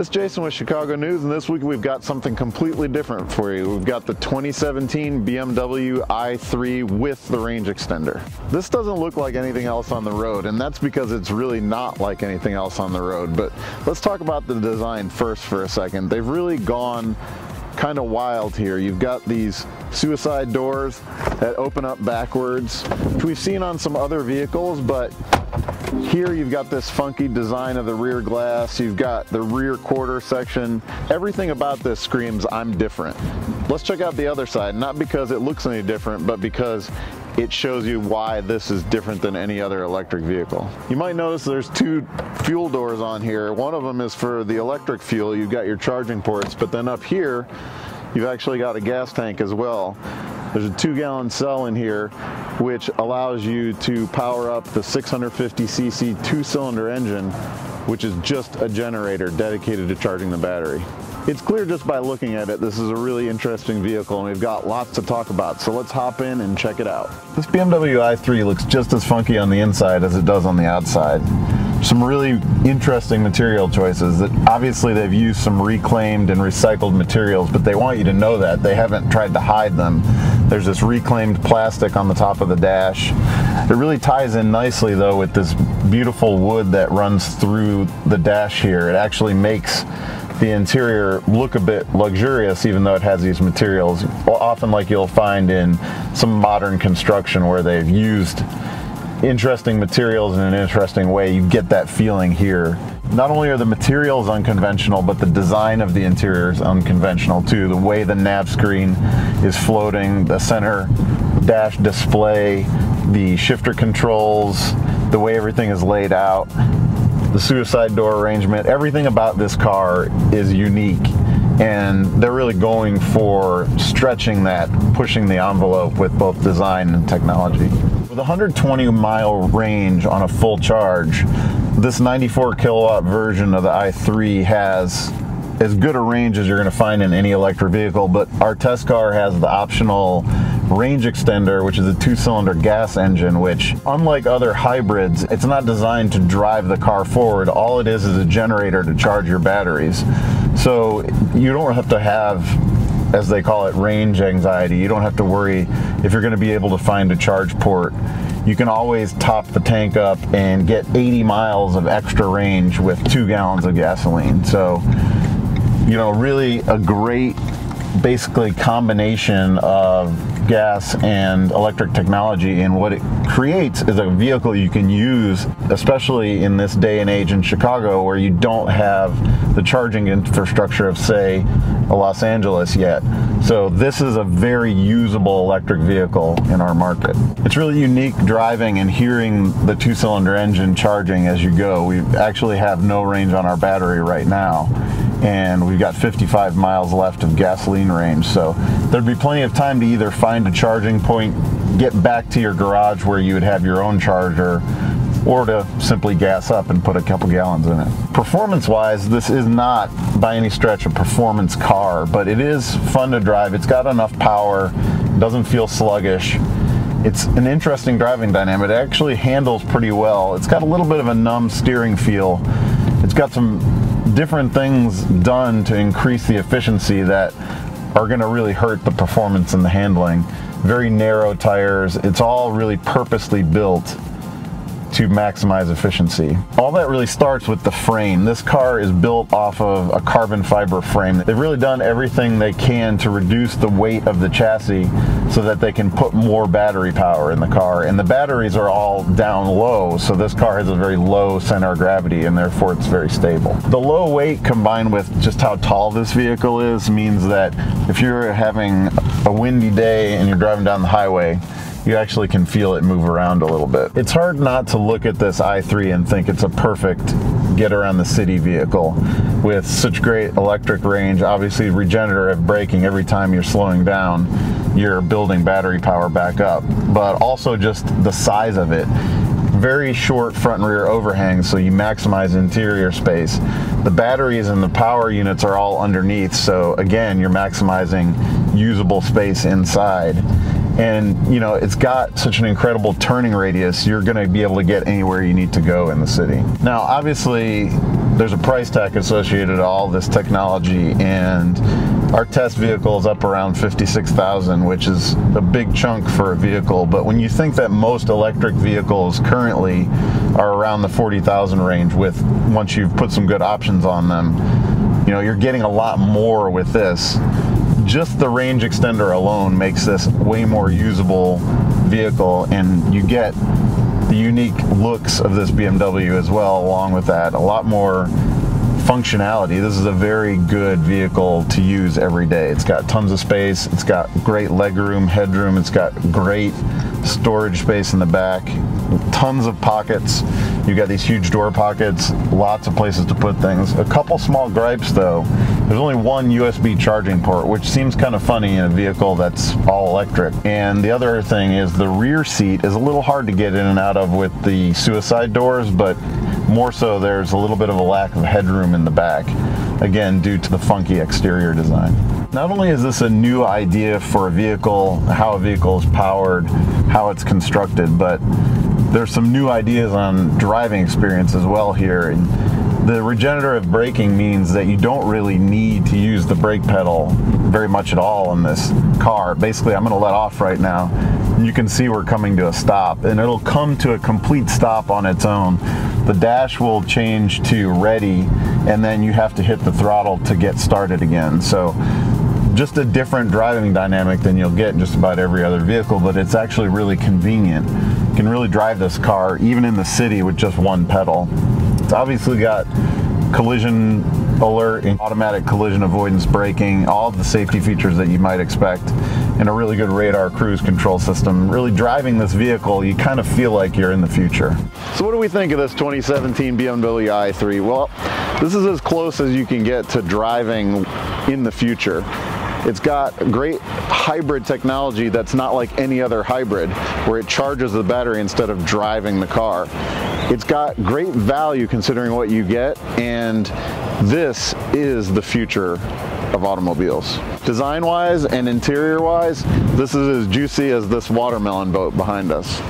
This is Jason with Chicago News, and this week we've got something completely different for you. We've got the 2017 BMW i3 with the range extender. This doesn't look like anything else on the road, and that's because it's really not like anything else on the road. But let's talk about the design first for a second. They've really gone kind of wild here. You've got these suicide doors that open up backwards, which we've seen on some other vehicles, but here you've got this funky design of the rear glass, you've got the rear quarter section. Everything about this screams, I'm different. Let's check out the other side, not because it looks any different, but because it shows you why this is different than any other electric vehicle. You might notice there's two fuel doors on here. One of them is for the electric fuel. You've got your charging ports, but then up here, you've actually got a gas tank as well. There's a two gallon cell in here, which allows you to power up the 650cc two cylinder engine, which is just a generator dedicated to charging the battery. It's clear just by looking at it, this is a really interesting vehicle and we've got lots to talk about. So let's hop in and check it out. This BMW i3 looks just as funky on the inside as it does on the outside. Some really interesting material choices that obviously they've used some reclaimed and recycled materials, but they want you to know that. They haven't tried to hide them. There's this reclaimed plastic on the top of the dash. It really ties in nicely though with this beautiful wood that runs through the dash here. It actually makes the interior look a bit luxurious even though it has these materials often like you'll find in some modern construction where they've used interesting materials in an interesting way. You get that feeling here. Not only are the materials unconventional but the design of the interior is unconventional too. The way the nav screen is floating the center dash display the shifter controls the way everything is laid out the suicide door arrangement, everything about this car is unique. And they're really going for stretching that, pushing the envelope with both design and technology. With 120 mile range on a full charge, this 94 kilowatt version of the i3 has as good a range as you're going to find in any electric vehicle, but our test car has the optional range extender, which is a two cylinder gas engine, which, unlike other hybrids, it's not designed to drive the car forward. All it is is a generator to charge your batteries. So you don't have to have as they call it, range anxiety. You don't have to worry if you're going to be able to find a charge port. You can always top the tank up and get 80 miles of extra range with two gallons of gasoline. So you know, really a great basically combination of gas and electric technology and what it creates is a vehicle you can use especially in this day and age in Chicago where you don't have the charging infrastructure of say Los Angeles yet. So this is a very usable electric vehicle in our market. It's really unique driving and hearing the two-cylinder engine charging as you go. We actually have no range on our battery right now and we've got 55 miles left of gasoline range. So there'd be plenty of time to either find a charging point, get back to your garage where you would have your own charger, or to simply gas up and put a couple gallons in it. Performance wise, this is not by any stretch a performance car, but it is fun to drive. It's got enough power, doesn't feel sluggish. It's an interesting driving dynamic. It actually handles pretty well. It's got a little bit of a numb steering feel. It's got some different things done to increase the efficiency that are going to really hurt the performance and the handling. Very narrow tires. It's all really purposely built to maximize efficiency. All that really starts with the frame. This car is built off of a carbon fiber frame. They've really done everything they can to reduce the weight of the chassis so that they can put more battery power in the car. And the batteries are all down low, so this car has a very low center of gravity and therefore it's very stable. The low weight combined with just how tall this vehicle is means that if you're having a windy day and you're driving down the highway, you actually can feel it move around a little bit. It's hard not to look at this i3 and think it's a perfect get around the city vehicle with such great electric range, obviously regenerative braking every time you're slowing down, you're building battery power back up, but also just the size of it very short front and rear overhangs so you maximize interior space. The batteries and the power units are all underneath so again you're maximizing usable space inside And you know, it's got such an incredible turning radius, you're gonna be able to get anywhere you need to go in the city. Now, obviously, there's a price tag associated to all this technology and our test vehicle is up around 56,000, which is a big chunk for a vehicle. But when you think that most electric vehicles currently are around the 40,000 range with once you've put some good options on them, you know, you're getting a lot more with this. Just the range extender alone makes this way more usable vehicle and you get the unique looks of this BMW as well along with that. A lot more functionality. This is a very good vehicle to use every day. It's got tons of space, it's got great legroom, headroom, it's got great storage space in the back, tons of pockets. You got these huge door pockets, lots of places to put things. A couple small gripes though. There's only one USB charging port, which seems kind of funny in a vehicle that's all electric. And the other thing is the rear seat is a little hard to get in and out of with the suicide doors, but more so there's a little bit of a lack of headroom in the back, again due to the funky exterior design. Not only is this a new idea for a vehicle, how a vehicle is powered, how it's constructed, but there's some new ideas on driving experience as well here. And the regenerative braking means that you don't really need to use the brake pedal very much at all in this car. Basically, I'm going to let off right now. You can see we're coming to a stop, and it'll come to a complete stop on its own the dash will change to ready and then you have to hit the throttle to get started again. So just a different driving dynamic than you'll get in just about every other vehicle, but it's actually really convenient. You can really drive this car even in the city with just one pedal. It's obviously got collision alert and automatic collision avoidance braking, all the safety features that you might expect, and a really good radar cruise control system. Really driving this vehicle, you kind of feel like you're in the future. So what do we think of this 2017 BMW i3? Well, this is as close as you can get to driving in the future. It's got great hybrid technology that's not like any other hybrid, where it charges the battery instead of driving the car. It's got great value considering what you get, and this is the future of automobiles. Design-wise and interior-wise, this is as juicy as this watermelon boat behind us.